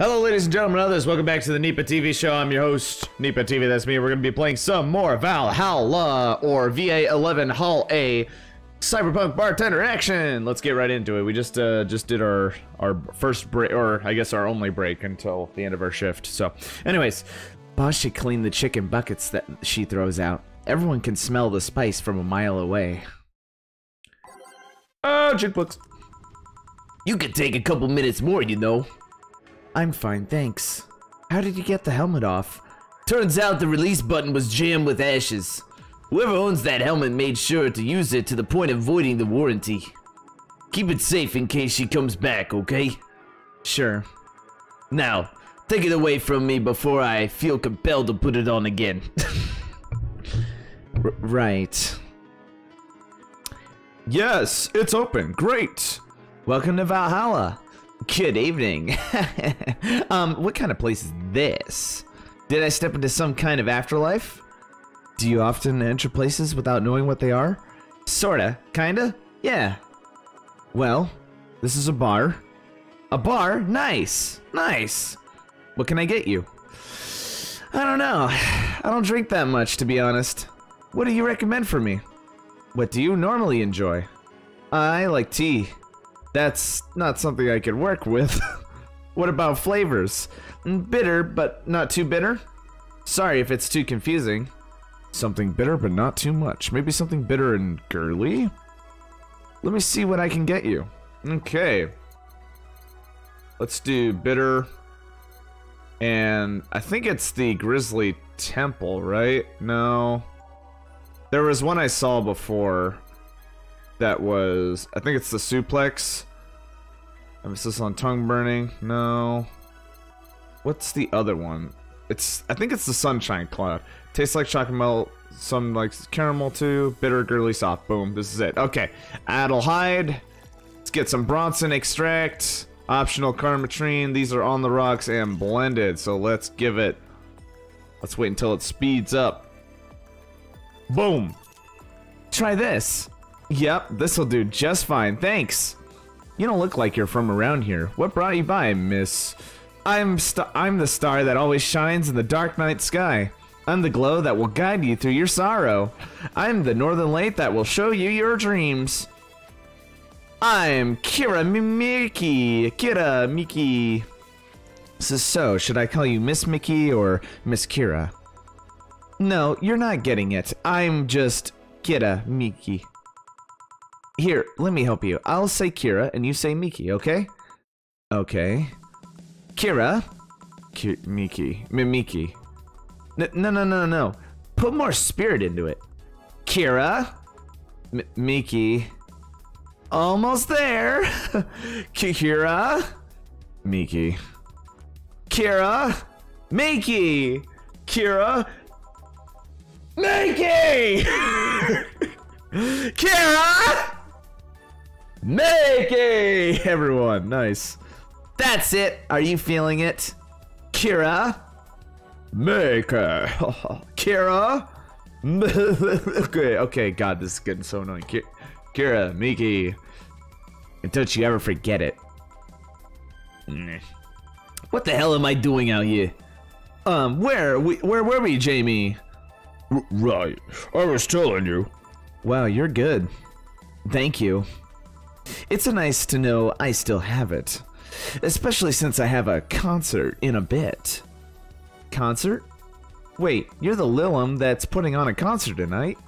Hello, ladies and gentlemen, others. Welcome back to the NipaaTV show. I'm your host, NipaaTV. That's me. We're going to be playing some more Valhalla or VA11 Hall A Cyberpunk Bartender action. Let's get right into it. We just uh, just did our our first break, or I guess our only break until the end of our shift. So, anyways, boss should clean the chicken buckets that she throws out. Everyone can smell the spice from a mile away. Oh, books. You could take a couple minutes more, you know. I'm fine, thanks. How did you get the helmet off? Turns out the release button was jammed with ashes. Whoever owns that helmet made sure to use it to the point of voiding the warranty. Keep it safe in case she comes back, okay? Sure. Now, take it away from me before I feel compelled to put it on again. Right. Yes, it's open. Great. Welcome to Valhalla. Good evening. um, what kind of place is this? Did I step into some kind of afterlife? Do you often enter places without knowing what they are? Sorta, kinda, yeah. Well, this is a bar. A bar? Nice, nice. What can I get you? I don't know. I don't drink that much, to be honest. What do you recommend for me? What do you normally enjoy? I like tea. That's not something I could work with. what about flavors? Mm, bitter, but not too bitter? Sorry if it's too confusing. Something bitter, but not too much. Maybe something bitter and girly? Let me see what I can get you. Okay. Let's do bitter. And I think it's the Grizzly Temple, right? No. There was one I saw before that was, I think it's the suplex. Um, Emphasis on tongue burning. No. What's the other one? It's, I think it's the sunshine cloud. Tastes like chocolate melt, some like caramel too. Bitter, girly, soft. Boom. This is it. Okay. Adelhyde. Let's get some Bronson extract. Optional Karmotrine. These are on the rocks and blended. So let's give it. Let's wait until it speeds up. Boom. Try this. Yep, this'll do just fine, thanks. You don't look like you're from around here. What brought you by, miss? I'm I'm the star that always shines in the dark night sky. I'm the glow that will guide you through your sorrow. I'm the northern light that will show you your dreams. I'm Kira Miki. Kira Miki. So, so, should I call you Miss Mickey or Miss Kira? No, you're not getting it. I'm just Kira Miki. Here, let me help you. I'll say Kira and you say Miki, okay? Okay. Kira. Ki Miki. M Miki. N no, no, no, no. Put more spirit into it. Kira. M Miki. Almost there. Kira. Miki. Kira. Miki. Kira. Miki! Kira! Mickey! Everyone, nice. That's it. Are you feeling it? Kira? Maker. Kira? okay, okay, God, this is getting so annoying. Kira, Miki. And don't you ever forget it. What the hell am I doing out here? Um, where, We, where were we, Jamie? R right, I was telling you. Wow, you're good. Thank you. It's nice to know I still have it. Especially since I have a concert in a bit. Concert? Wait, you're the Lilim that's putting on a concert tonight?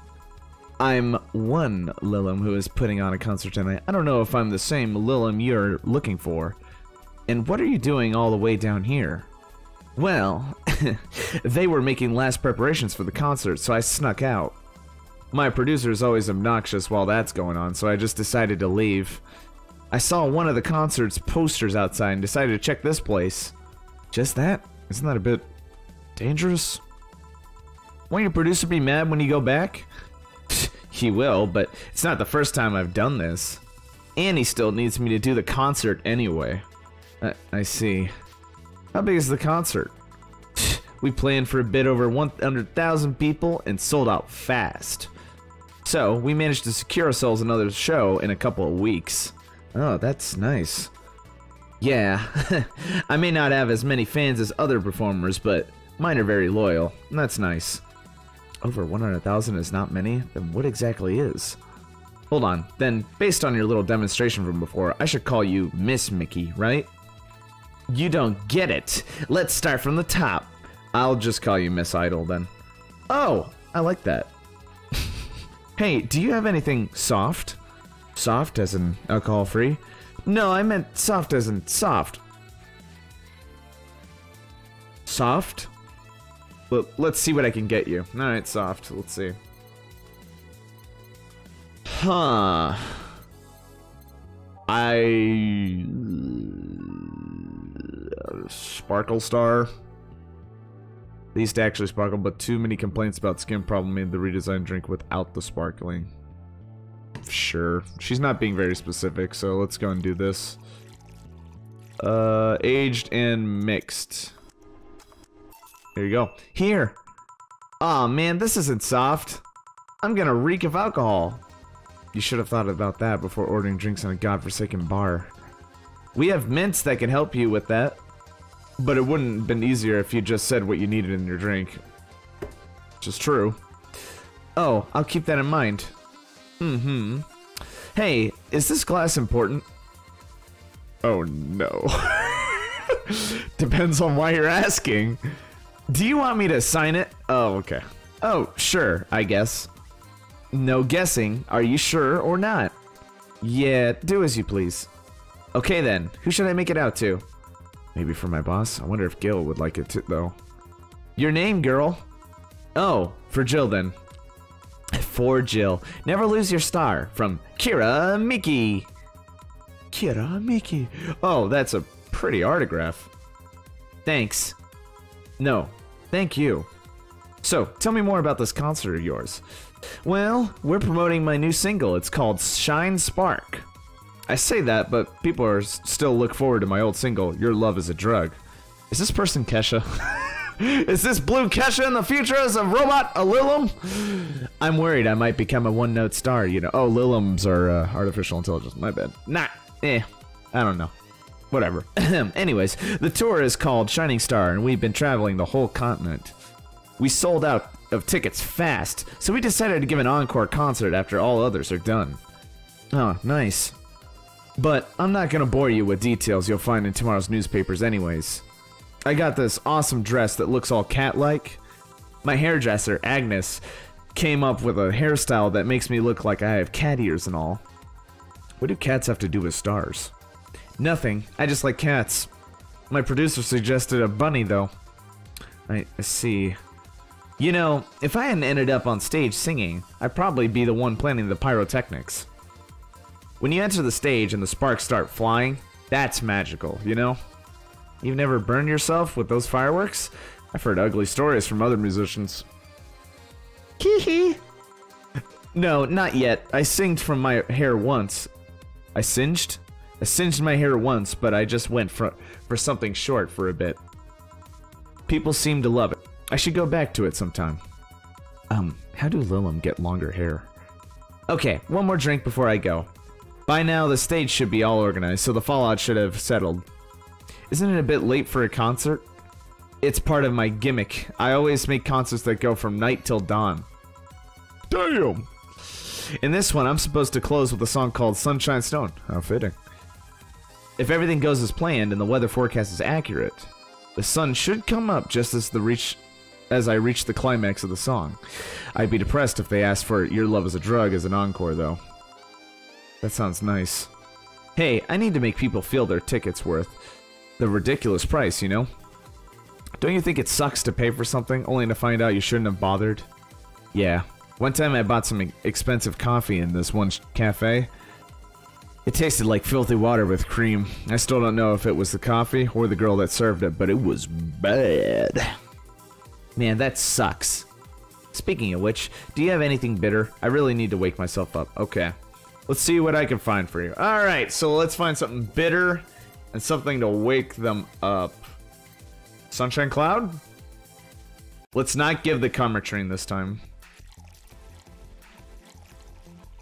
I'm one Lilim who is putting on a concert tonight. I don't know if I'm the same Lilim you're looking for. And what are you doing all the way down here? Well, they were making last preparations for the concert, so I snuck out. My producer is always obnoxious while that's going on, so I just decided to leave. I saw one of the concert's posters outside and decided to check this place. Just that? Isn't that a bit dangerous? Won't your producer be mad when you go back? he will, but it's not the first time I've done this. And he still needs me to do the concert anyway. I, I see. How big is the concert? we planned for a bit over 100,000 people and sold out fast. So, we managed to secure ourselves another show in a couple of weeks. Oh, that's nice. Yeah, I may not have as many fans as other performers, but mine are very loyal. That's nice. Over 100,000 is not many? Then what exactly is? Hold on, then, based on your little demonstration from before, I should call you Miss Mickey, right? You don't get it. Let's start from the top. I'll just call you Miss Idol then. Oh, I like that. Hey, do you have anything soft? Soft as in alcohol free? No, I meant soft as in soft. Soft? Well, let's see what I can get you. Alright, soft. Let's see. Huh. I. Uh, Sparkle Star. These to actually sparkle, but too many complaints about skin problem made the redesigned drink without the sparkling. Sure. She's not being very specific, so let's go and do this. Uh, aged and mixed. Here you go. Here! Aw, oh, man, this isn't soft. I'm gonna reek of alcohol. You should have thought about that before ordering drinks in a godforsaken bar. We have mints that can help you with that. But it wouldn't have been easier if you just said what you needed in your drink. Which is true. Oh, I'll keep that in mind. Mm-hmm. Hey, is this glass important? Oh no. Depends on why you're asking. Do you want me to sign it? Oh, okay. Oh, sure, I guess. No guessing. Are you sure or not? Yeah, do as you please. Okay then, who should I make it out to? Maybe for my boss? I wonder if Jill would like it too, though. Your name, girl? Oh, for Jill then. For Jill. Never lose your star. From Kira Miki. Kira Miki. Oh, that's a pretty autograph. Thanks. No, thank you. So, tell me more about this concert of yours. Well, we're promoting my new single. It's called Shine Spark. I say that, but people are still look forward to my old single, Your Love is a Drug. Is this person Kesha? is this Blue Kesha in the future as a robot, a Lilim? I'm worried I might become a one note star, you know. Oh, Lilims are uh, artificial intelligence. My bad. Nah, eh. I don't know. Whatever. Anyways, the tour is called Shining Star, and we've been traveling the whole continent. We sold out of tickets fast, so we decided to give an encore concert after all others are done. Oh, nice. But I'm not gonna bore you with details you'll find in tomorrow's newspapers anyways. I got this awesome dress that looks all cat-like. My hairdresser, Agnes, came up with a hairstyle that makes me look like I have cat ears and all. What do cats have to do with stars? Nothing, I just like cats. My producer suggested a bunny though. I, I see. You know, if I hadn't ended up on stage singing, I'd probably be the one planning the pyrotechnics. When you enter the stage and the sparks start flying, that's magical, you know? You've never burned yourself with those fireworks? I've heard ugly stories from other musicians. Hee hee. No, not yet. I singed from my hair once. I singed? I singed my hair once, but I just went for, for something short for a bit. People seem to love it. I should go back to it sometime. Um, how do Lilim get longer hair? Okay, one more drink before I go. By now, the stage should be all organized, so the fallout should have settled. Isn't it a bit late for a concert? It's part of my gimmick. I always make concerts that go from night till dawn. Damn! In this one, I'm supposed to close with a song called Sunshine Stone. How fitting. If everything goes as planned and the weather forecast is accurate, the sun should come up just as the reach as I reach the climax of the song. I'd be depressed if they asked for Your Love is a Drug as an encore, though. That sounds nice. Hey, I need to make people feel their ticket's worth. The ridiculous price, you know? Don't you think it sucks to pay for something only to find out you shouldn't have bothered? Yeah. One time I bought some expensive coffee in this one cafe. It tasted like filthy water with cream. I still don't know if it was the coffee or the girl that served it, but it was bad. Man, that sucks. Speaking of which, do you have anything bitter? I really need to wake myself up. Okay. Let's see what I can find for you. All right, so let's find something bitter and something to wake them up. Sunshine Cloud? Let's not give the Karmotrine this time.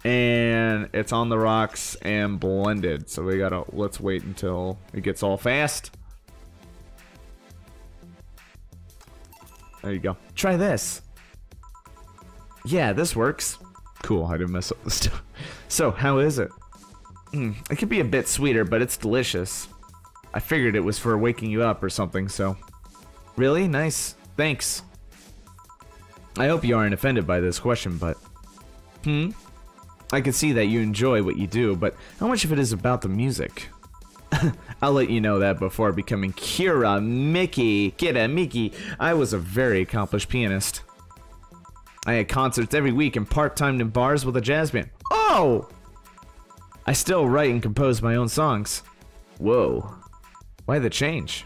and it's on the rocks and blended. So we gotta let's wait until it gets all fast. There you go. Try this. Yeah, this works. Cool, I didn't mess up the stuff. So, how is it? Mm, it could be a bit sweeter, but it's delicious. I figured it was for waking you up or something, so. Really? Nice. Thanks. I hope you aren't offended by this question, but. Hmm? I can see that you enjoy what you do, but how much of it is about the music? I'll let you know that before becoming Kira Miki, Kira Miki, I was a very accomplished pianist. I had concerts every week and part-timed in bars with a jazz band. Oh! I still write and compose my own songs. Whoa. Why the change?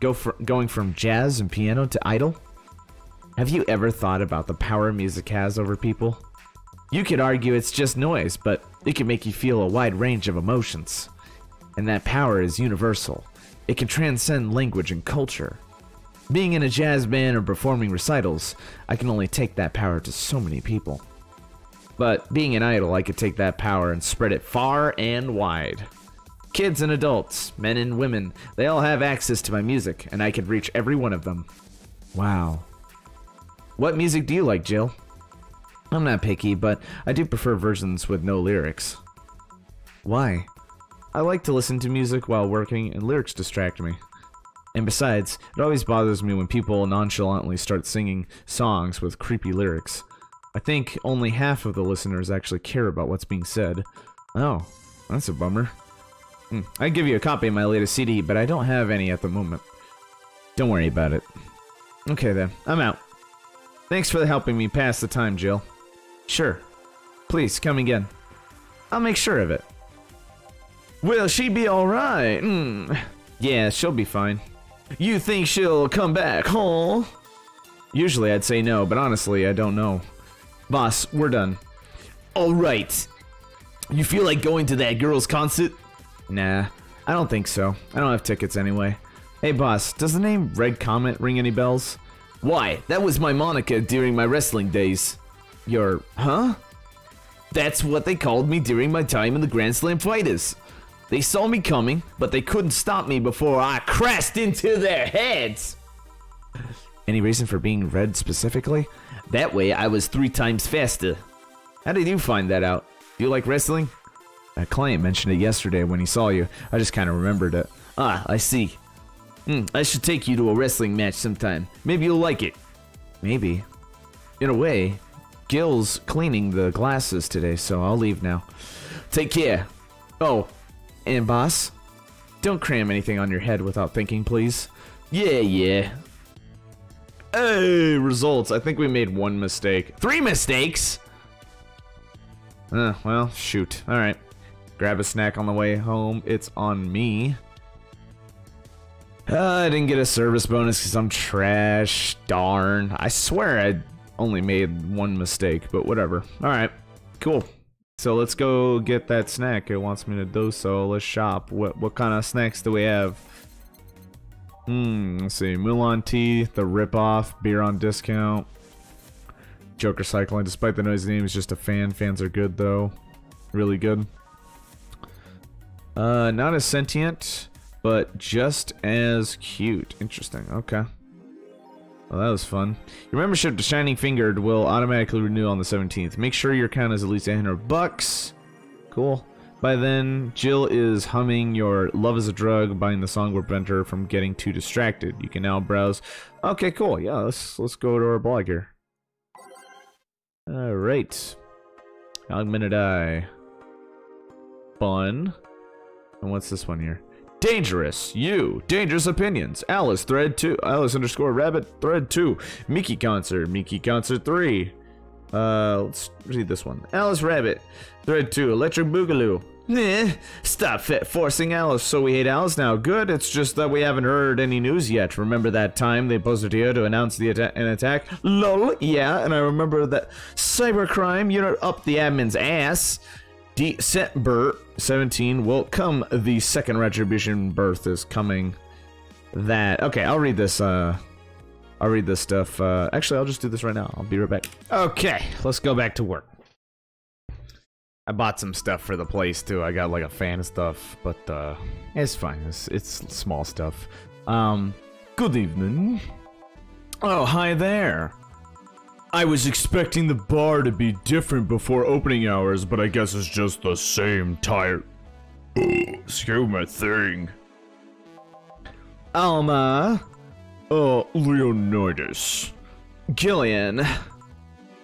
Go for, going from jazz and piano to idol? Have you ever thought about the power music has over people? You could argue it's just noise, but it can make you feel a wide range of emotions. And that power is universal. It can transcend language and culture. Being in a jazz band or performing recitals, I can only take that power to so many people. But being an idol, I could take that power and spread it far and wide. Kids and adults, men and women, they all have access to my music, and I could reach every one of them. Wow. What music do you like, Jill? I'm not picky, but I do prefer versions with no lyrics. Why? I like to listen to music while working, and lyrics distract me. And besides, it always bothers me when people nonchalantly start singing songs with creepy lyrics. I think only half of the listeners actually care about what's being said. Oh, that's a bummer. Hmm. I'd give you a copy of my latest CD, but I don't have any at the moment. Don't worry about it. Okay then, I'm out. Thanks for helping me pass the time, Jill. Sure. Please, come again. I'll make sure of it. Will she be alright? Mm. Yeah, she'll be fine. You think she'll come back, huh? Usually I'd say no, but honestly, I don't know. Boss, we're done. Alright. You feel like going to that girl's concert? Nah, I don't think so. I don't have tickets anyway. Hey boss, does the name Red Comet ring any bells? Why, that was my moniker during my wrestling days. Your, huh? That's what they called me during my time in the Grand Slam Fighters. They saw me coming, but they couldn't stop me before I crashed into their heads. Any reason for being red specifically? That way I was three times faster. How did you find that out? Do you like wrestling? A client mentioned it yesterday when he saw you. I just kind of remembered it. Ah, I see. Hmm, I should take you to a wrestling match sometime. Maybe you'll like it. Maybe. In a way, Jill's cleaning the glasses today, so I'll leave now. Take care. Oh, and boss, don't cram anything on your head without thinking, please. Yeah, yeah. Hey, results. I think we made one mistake. Three mistakes? Uh, well, shoot. Alright. Grab a snack on the way home. It's on me. Uh, I didn't get a service bonus because I'm trash. Darn. I swear I only made one mistake, but whatever. Alright. Cool. So let's go get that snack. It wants me to do so. Let's shop. What what kind of snacks do we have? Hmm, let's see. Mulan tea, the ripoff, beer on discount. Joker cycling. Despite the noisy name, is just a fan. Fans are good though. Really good. Uh, not as sentient, but just as cute. Interesting. Okay. Well, that was fun. Your membership to Shining Fingered will automatically renew on the 17th. Make sure your account is at least 800 bucks. Cool. By then, Jill is humming your Love is a Drug, buying the song will prevent her from getting too distracted. You can now browse. Okay, cool. Yeah, let's let's go to our blog here. Alright. Augmented Eye. Fun. And what's this one here? Dangerous, you, dangerous opinions. Alice thread two, Alice underscore rabbit thread two. Miki concert, Miki concert three. Uh, let's read this one. Alice rabbit thread two. Electric boogaloo. Eh, stop forcing Alice. So we hate Alice now. Good. It's just that we haven't heard any news yet. Remember that time they posted here to announce the atta an attack? Lol. Yeah, and I remember that cybercrime unit up the admin's ass. December 17 will come. The second retribution birth is coming. That okay. I'll read this. Uh, I'll read this stuff. Uh, actually, I'll just do this right now. I'll be right back. Okay, let's go back to work. I bought some stuff for the place too. I got like a fan of stuff, but uh, it's fine. It's, it's small stuff. Um, good evening. Oh, hi there. I was expecting the bar to be different before opening hours, but I guess it's just the same tired. Excuse my thing. Alma. Uh, Leonidas. Gillian.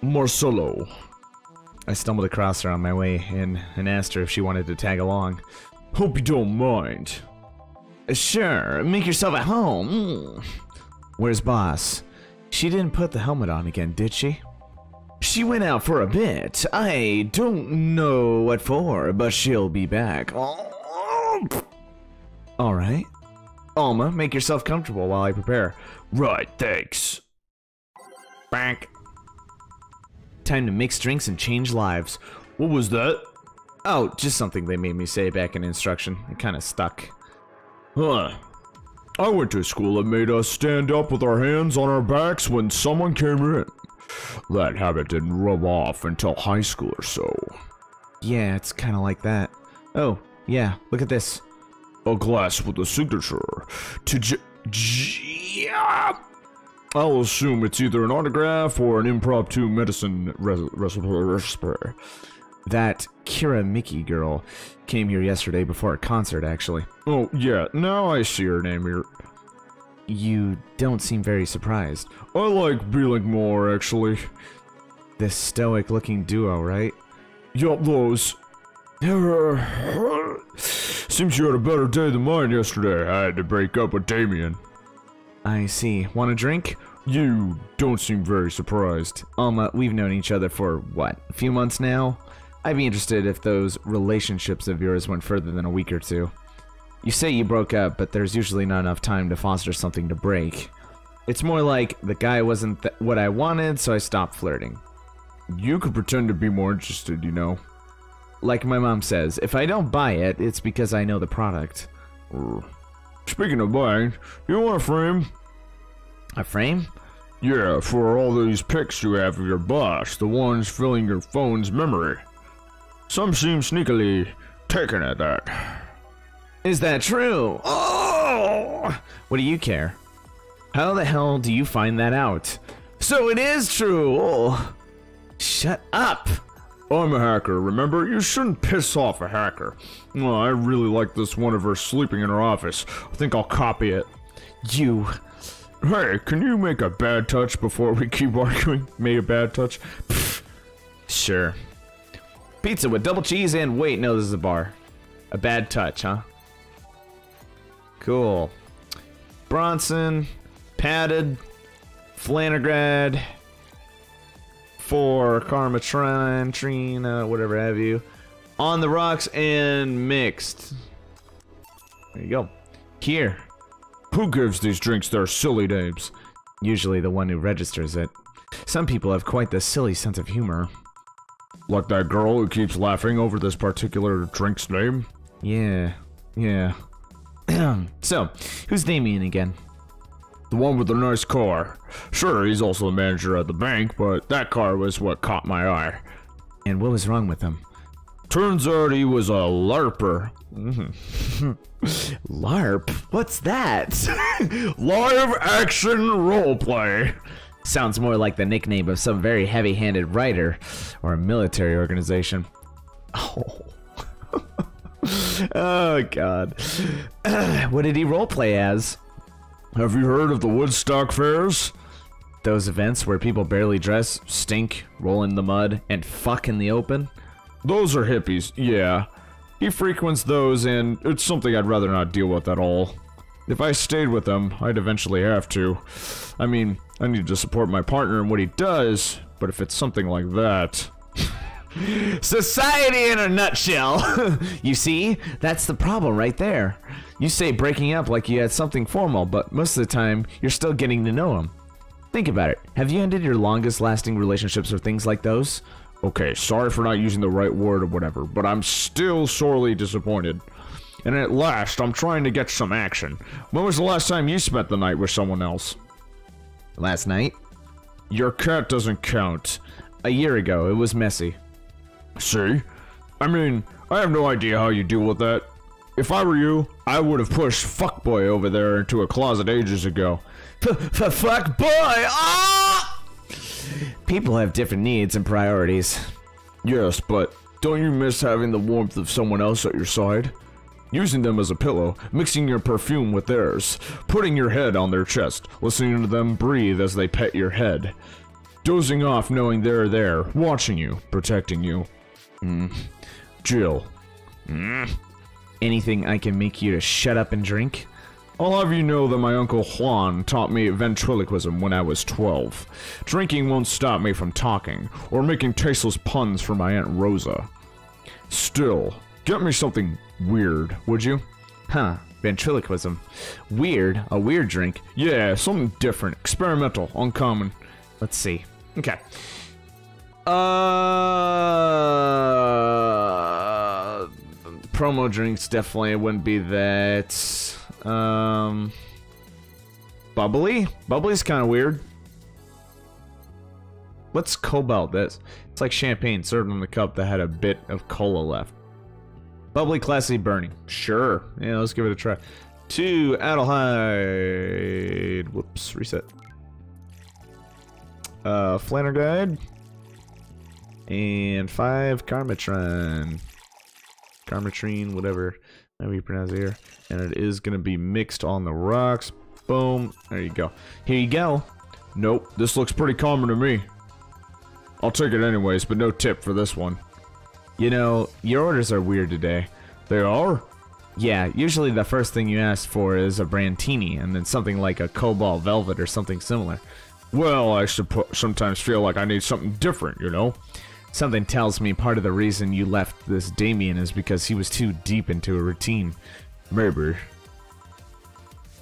Marcelo. I stumbled across her on my way in and asked her if she wanted to tag along. Hope you don't mind. Sure, make yourself at home. Where's Boss? She didn't put the helmet on again, did she? She went out for a bit. I don't know what for, but she'll be back. Alright. Alma, make yourself comfortable while I prepare. Right, thanks. Back. Time to mix drinks and change lives. What was that? Oh, just something they made me say back in instruction. It kind of stuck. Huh. I went to a school that made us stand up with our hands on our backs when someone came in. That habit didn't rub off until high school or so. Yeah, it's kind of like that. Oh, yeah, look at this. A glass with a signature to J. J I'll assume it's either an autograph or an impromptu medicine recipe. That Kira Miki girl came here yesterday before a concert, actually. Oh, yeah, now I see her name here. You don't seem very surprised. I like Beeling more, actually. This stoic looking duo, right? Yup, those. Seems you had a better day than mine yesterday. I had to break up with Damien. I see. Want a drink? You don't seem very surprised. Um, uh, we've known each other for, what, a few months now? I'd be interested if those relationships of yours went further than a week or two. You say you broke up, but there's usually not enough time to foster something to break. It's more like the guy wasn't th what I wanted, so I stopped flirting. You could pretend to be more interested, you know. Like my mom says, if I don't buy it, it's because I know the product. Speaking of buying, you want a frame? A frame? Yeah, for all these pics you have of your boss, the ones filling your phone's memory. Some seem sneakily taken at that. Is that true? Oh! What do you care? How the hell do you find that out? So it is true! Oh. Shut up! I'm a hacker, remember? You shouldn't piss off a hacker. Oh, I really like this one of her sleeping in her office. I think I'll copy it. You. Hey, can you make a bad touch before we keep arguing? Make a bad touch? Pfft. Sure. Pizza with double cheese and wait, no, this is a bar. A bad touch, huh? Cool. Bronson, padded, Flanergide, for Karmotrine, Trina, whatever have you. On the rocks and mixed. There you go. Here. Who gives these drinks their silly names? Usually the one who registers it. Some people have quite the silly sense of humor. Like that girl who keeps laughing over this particular drink's name? Yeah, yeah. so, who's Damien again? The one with the nice car. Sure, he's also the manager at the bank, but that car was what caught my eye. And what was wrong with him? Turns out he was a LARPer. LARP? What's that? Live action roleplay. Sounds more like the nickname of some very heavy handed writer or a military organization. Oh. oh, God. what did he roleplay as? Have you heard of the Woodstock Fairs? Those events where people barely dress, stink, roll in the mud, and fuck in the open? Those are hippies, yeah. He frequents those, and it's something I'd rather not deal with at all. If I stayed with him, I'd eventually have to. I mean, I need to support my partner in what he does, but if it's something like that. Society in a nutshell. you see, that's the problem right there. You say breaking up like you had something formal, but most of the time, you're still getting to know him. Think about it. Have you ended your longest lasting relationships or things like those? Okay, sorry for not using the right word or whatever, but I'm still sorely disappointed. And at last, I'm trying to get some action. When was the last time you spent the night with someone else? Last night? Your cat doesn't count. A year ago, it was messy. See? I mean, I have no idea how you deal with that. If I were you, I would have pushed fuckboy over there into a closet ages ago. Fuck boy! Ah! People have different needs and priorities. Yes, but don't you miss having the warmth of someone else at your side? Using them as a pillow, mixing your perfume with theirs, putting your head on their chest, listening to them breathe as they pet your head, dozing off knowing they're there, watching you, protecting you. Mm. Jill, Anything I can make you to shut up and drink? I'll have you know that my uncle Juan taught me ventriloquism when I was 12. Drinking won't stop me from talking, or making tasteless puns for my Aunt Rosa. Still, get me something weird, would you? Huh, ventriloquism. Weird, a weird drink. Yeah, something different, experimental, uncommon. Let's see. Okay. Uh, promo drinks definitely wouldn't be that. Um, bubbly. Bubbly's kind of weird. Let's cobalt this. It's like champagne served in the cup that had a bit of cola left. Bubbly, classy, burning. Sure. Yeah, let's give it a try. Two, Adelhyde. Whoops, reset. Uh, Flanergide. And five, Karmatron. Karmotrine, whatever, however you pronounce it here. And it is going to be mixed on the rocks. Boom. There you go. Here you go. Nope, this looks pretty common to me. I'll take it anyways, but no tip for this one. You know, your orders are weird today. They are? Yeah, usually the first thing you ask for is a Brandtini, and then something like a Cobalt Velvet or something similar. Well, I sometimes feel like I need something different, you know? Something tells me part of the reason you left this Damien is because he was too deep into a routine. Maybe.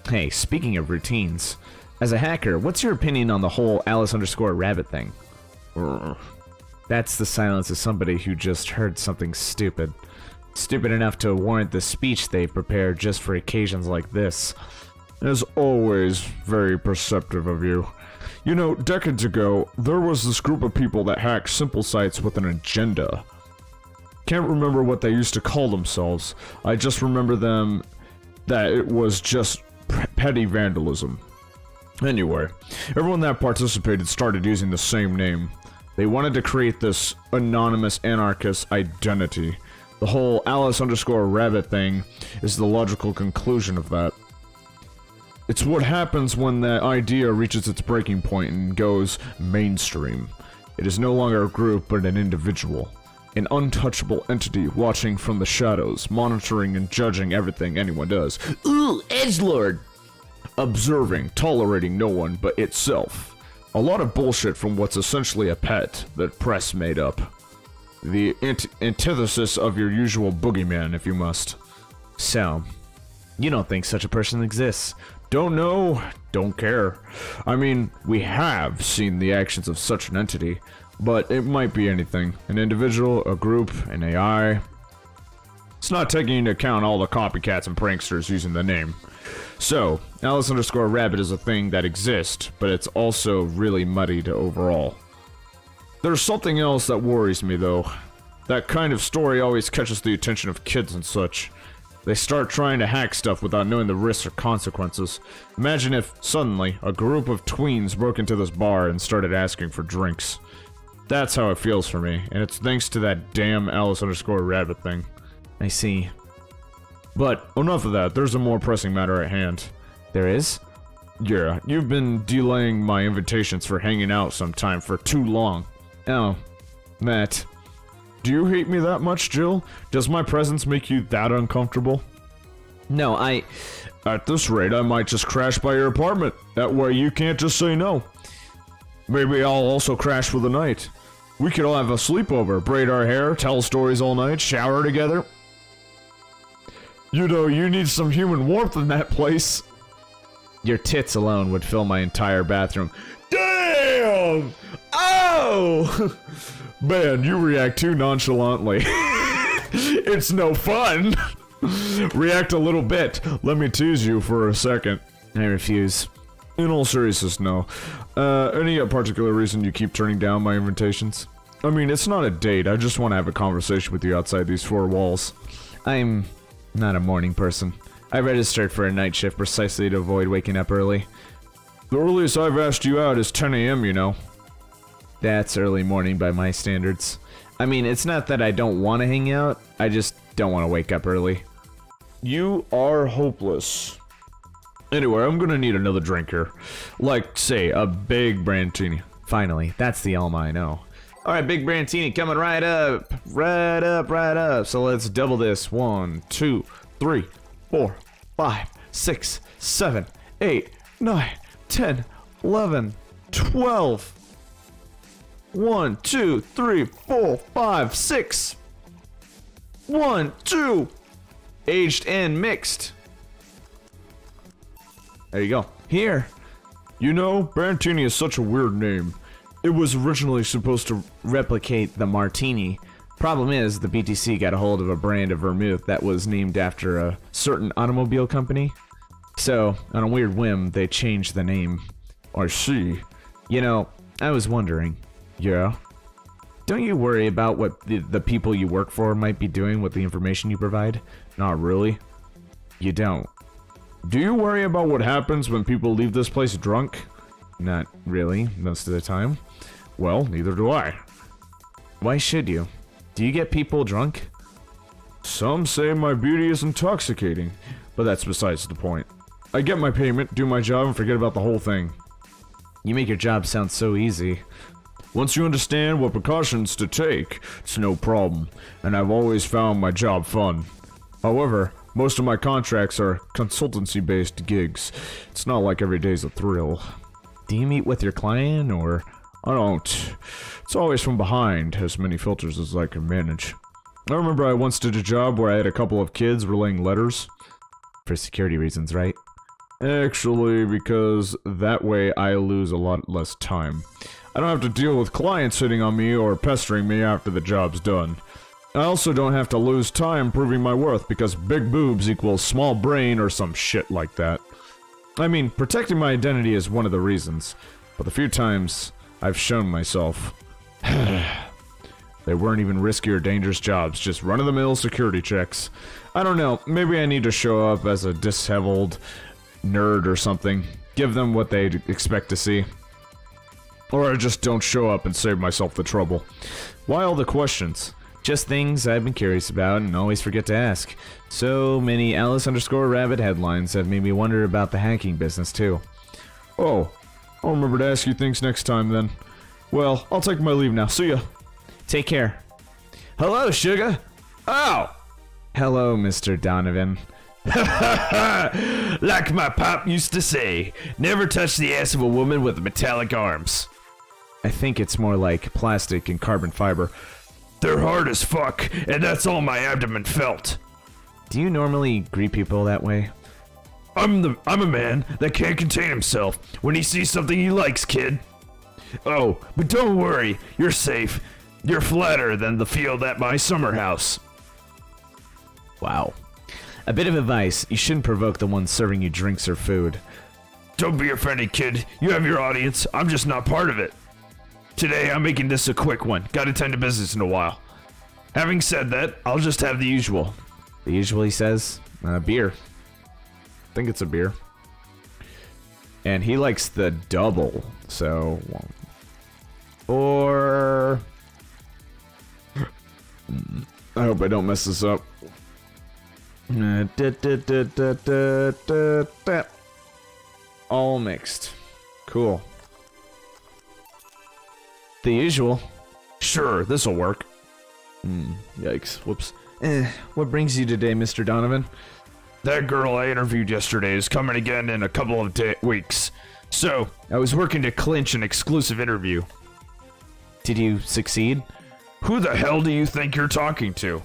Hey, speaking of routines, as a hacker, what's your opinion on the whole Alice underscore rabbit thing? That's the silence of somebody who just heard something stupid. Stupid enough to warrant the speech they prepared just for occasions like this. As always, very perceptive of you. You know, decades ago, there was this group of people that hacked simple sites with an agenda. Can't remember what they used to call themselves. I just remember them that it was just petty vandalism. Anyway, everyone that participated started using the same name. They wanted to create this anonymous anarchist identity. The whole Alice underscore rabbit thing is the logical conclusion of that. It's what happens when that idea reaches its breaking point and goes mainstream. It is no longer a group but an individual. An untouchable entity watching from the shadows, monitoring and judging everything anyone does. Ooh, Edgelord! Observing, tolerating no one but itself. A lot of bullshit from what's essentially a pet that press made up. The ant- antithesis of your usual boogeyman, if you must. So, you don't think such a person exists? Don't know, don't care. I mean, we have seen the actions of such an entity, but it might be anything an individual, a group, an AI. It's not taking into account all the copycats and pranksters using the name. So, Alice underscore rabbit is a thing that exists, but it's also really muddied overall. There's something else that worries me though. That kind of story always catches the attention of kids and such. They start trying to hack stuff without knowing the risks or consequences. Imagine if, suddenly, a group of tweens broke into this bar and started asking for drinks. That's how it feels for me, and it's thanks to that damn Alice underscore rabbit thing. I see. But enough of that, there's a more pressing matter at hand. There is? Yeah, you've been delaying my invitations for hanging out sometime for too long. Oh, that. Do you hate me that much, Jill? Does my presence make you that uncomfortable? No, I. At this rate, I might just crash by your apartment. That way you can't just say no. Maybe I'll also crash for the night. We could all have a sleepover, braid our hair, tell stories all night, shower together. You know, you need some human warmth in that place. Your tits alone would fill my entire bathroom. Damn! Oh! Man, you react too nonchalantly. it's no fun. react a little bit. Let me tease you for a second. I refuse. In all seriousness, no. Uh, any particular reason you keep turning down my invitations? I mean, it's not a date. I just want to have a conversation with you outside these four walls. I'm not a morning person. I registered for a night shift precisely to avoid waking up early. The earliest I've asked you out is 10 a.m., you know. That's early morning by my standards. I mean, it's not that I don't want to hang out, I just don't want to wake up early. You are hopeless. Anyway, I'm gonna need another drink here. Like, say, a big Brandtini. Finally, that's the Alma I know. Alright, Big Brandtini coming right up. Right up, right up. So let's double this. One, two, three, four, five, six, seven, eight, nine, ten, eleven, twelve. One, two, three, four, five, six. One, two. Aged and mixed. There you go. Here. You know, Brandtini is such a weird name. It was originally supposed to replicate the martini. Problem is, the BTC got a hold of a brand of vermouth that was named after a certain automobile company. So, on a weird whim, they changed the name. I see. You know, I was wondering. Yeah? Don't you worry about what the, the people you work for might be doing with the information you provide? Not really. You don't. Do you worry about what happens when people leave this place drunk? Not really, most of the time. Well, neither do I. Why should you? Do you get people drunk? Some say my beauty is intoxicating, but that's besides the point. I get my payment, do my job, and forget about the whole thing. You make your job sound so easy. Once you understand what precautions to take, it's no problem, and I've always found my job fun. However, most of my contracts are consultancy based gigs. It's not like every day's a thrill. Do you meet with your client or I don't. It's always from behind, as many filters as I can manage. I remember I once did a job where I had a couple of kids relaying letters. For security reasons, right? Actually, because that way I lose a lot less time. I don't have to deal with clients hitting on me or pestering me after the job's done. I also don't have to lose time proving my worth because big boobs equals small brain or some shit like that. I mean, protecting my identity is one of the reasons, but the few times I've shown myself. they weren't even risky or dangerous jobs, just run of the mill security checks. I don't know, maybe I need to show up as a disheveled nerd or something. Give them what they expect to see. Or I just don't show up and save myself the trouble. Why all the questions? Just things I've been curious about and always forget to ask. So many Alice underscore rabbit headlines have made me wonder about the hacking business too. Oh, I'll remember to ask you things next time then. Well, I'll take my leave now. See ya. Take care. Hello, sugar. Oh. Hello, Mr. Donovan. like my pop used to say, never touch the ass of a woman with metallic arms. I think it's more like plastic and carbon fiber. They're hard as fuck, and that's all my abdomen felt. Do you normally greet people that way? I'm the I'm a man that can't contain himself when he sees something he likes, kid. Oh, but don't worry, you're safe. You're flatter than the field at my summer house. Wow. A bit of advice, you shouldn't provoke the one serving you drinks or food. Don't be offended, kid. You have your audience. I'm just not part of it. Today, I'm making this a quick one. Got to tend to business in a while. Having said that, I'll just have the usual. The usual, he says? Uh, beer. I think it's a beer. And he likes the double, so... Or... I hope I don't mess this up. All mixed. Cool. The usual. Sure, this'll work. Hmm, yikes. Whoops. Eh, what brings you today, Mr. Donovan? That girl I interviewed yesterday is coming again in a couple of weeks. So, I was working to clinch an exclusive interview. Did you succeed? Who the hell do you think you're talking to?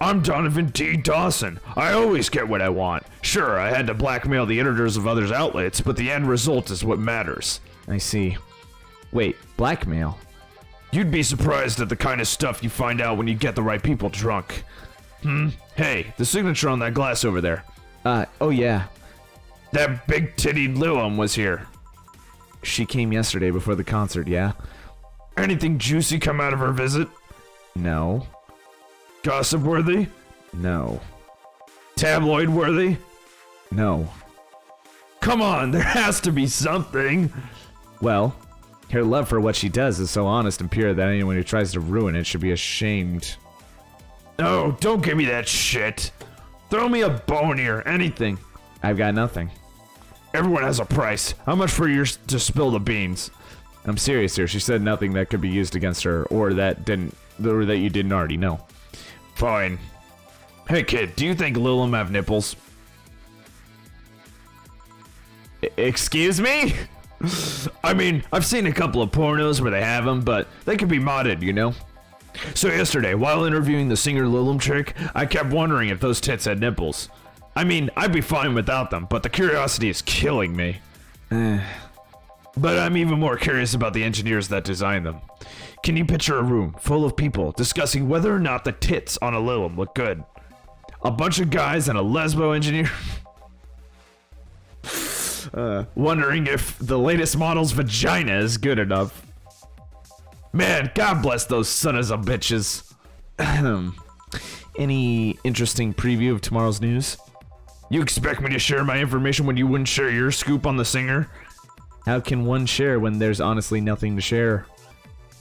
I'm Donovan D. Dawson. I always get what I want. Sure, I had to blackmail the editors of others' outlets, but the end result is what matters. I see. Wait, blackmail? You'd be surprised at the kind of stuff you find out when you get the right people drunk. Hmm? Hey, the signature on that glass over there. Uh, oh yeah. That big tittied Lilim was here. She came yesterday before the concert, yeah? Anything juicy come out of her visit? No. Gossip worthy? No. Tabloid worthy? No. Come on, there has to be something. Well, her love for what she does is so honest and pure that anyone who tries to ruin it should be ashamed. No, don't give me that shit. Throw me a bone here, anything. I've got nothing. Everyone has a price. How much for yours to spill the beans? I'm serious here. She said nothing that could be used against her or that didn't or that you didn't already know. Fine. Hey kid, do you think Lilim have nipples? I- excuse me? I mean, I've seen a couple of pornos where they have them, but they can be modded, you know? So yesterday, while interviewing the singer Lilim chick, I kept wondering if those tits had nipples. I mean, I'd be fine without them, but the curiosity is killing me. Eh. but I'm even more curious about the engineers that designed them. Can you picture a room full of people discussing whether or not the tits on a Lilim look good? A bunch of guys and a lesbo engineer uh, wondering if the latest model's vagina is good enough. Man, God bless those sons of bitches. Any interesting preview of tomorrow's news? You expect me to share my information when you wouldn't share your scoop on the singer? How can one share when there's honestly nothing to share?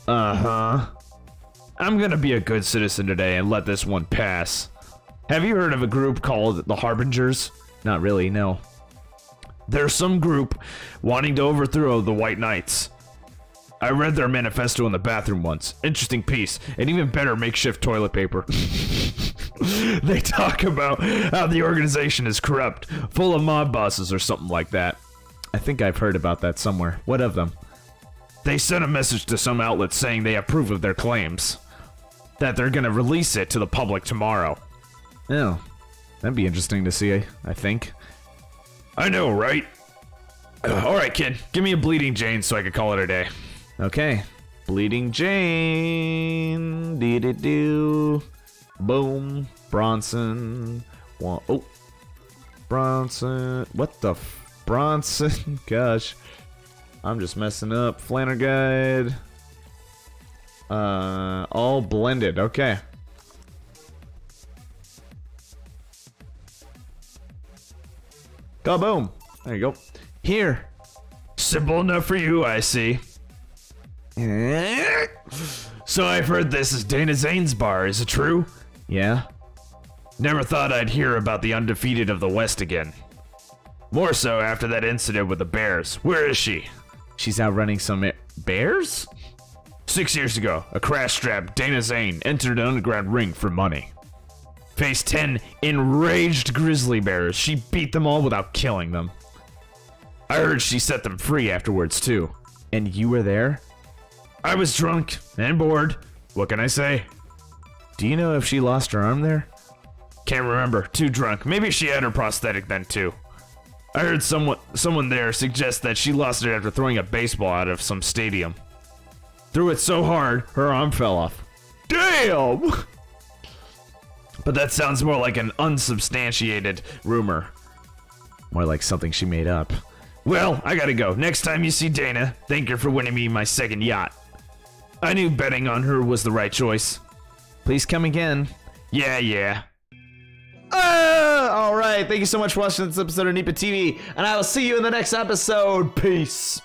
Uh huh. I'm gonna be a good citizen today and let this one pass. Have you heard of a group called the Harbingers? Not really, no. There's some group wanting to overthrow the White Knights. I read their manifesto in the bathroom once. Interesting piece, and even better makeshift toilet paper. they talk about how the organization is corrupt, full of mob bosses or something like that. I think I've heard about that somewhere. What of them? They sent a message to some outlet saying they approve of their claims. That they're gonna release it to the public tomorrow. Oh, that'd be interesting to see, I think. I know, right? Alright, kid, give me a bleeding Jane so I can call it a day. Okay. Bleeding Jane. Dee dee doo. Boom. Bronson. One, oh. Bronson. What the Bronson? Gosh. I'm just messing up. Flanergide. Uh, all blended. Okay. Go boom. There you go. Here. Simple enough for you, I see. So I've heard this is Dana Zane's bar, is it true? Yeah. Never thought I'd hear about the undefeated of the West again. More so after that incident with the Bears. Where is she? She's out running some bears? Six years ago, a crash strapped Dana Zane entered an underground ring for money. Faced 10 enraged grizzly bears. She beat them all without killing them. I heard she set them free afterwards, too. And you were there? I was drunk and bored. What can I say? Do you know if she lost her arm there? Can't remember. Too drunk. Maybe she had her prosthetic then too. I heard someone someone there suggest that she lost it after throwing a baseball out of some stadium. Threw it so hard, her arm fell off. Damn! But that sounds more like an unsubstantiated rumor. More like something she made up. Well, I gotta go. Next time you see Dana, thank her for winning me my second yacht. I knew betting on her was the right choice. Please come again. Yeah, yeah. Uh, all right. Thank you so much for watching this episode of NipaaTV, and I will see you in the next episode. Peace.